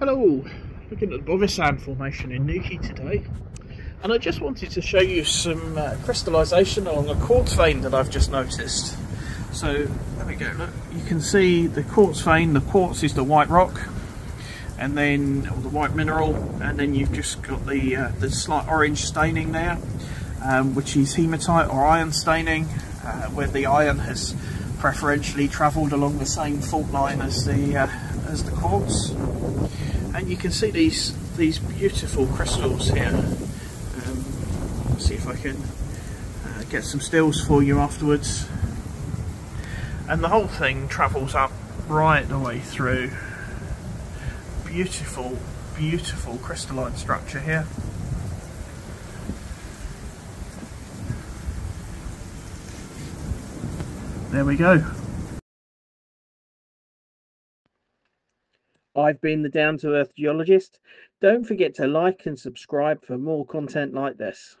Hello, looking at the Bovisand Formation in Newquay today. And I just wanted to show you some uh, crystallisation along a quartz vein that I've just noticed. So there we go, look, you can see the quartz vein, the quartz is the white rock and then or the white mineral and then you've just got the, uh, the slight orange staining there um, which is hematite or iron staining uh, where the iron has preferentially travelled along the same fault line as the uh, as the quartz and you can see these these beautiful crystals here. Um, see if I can uh, get some stills for you afterwards. And the whole thing travels up right the way through. Beautiful beautiful crystalline structure here there we go I've been the Down to Earth Geologist. Don't forget to like and subscribe for more content like this.